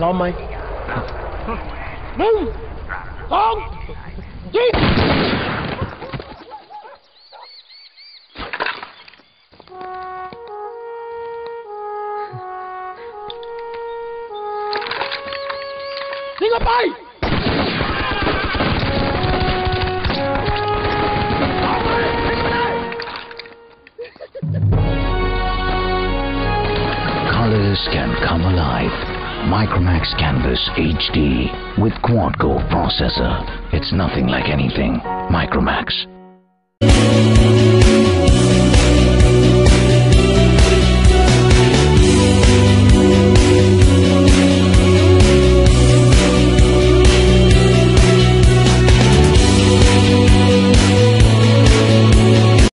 No, Mike. Boom! Oh! Đi gặp bay! Colors can come alive. Micromax Canvas HD with quad-core processor. It's nothing like anything. Micromax.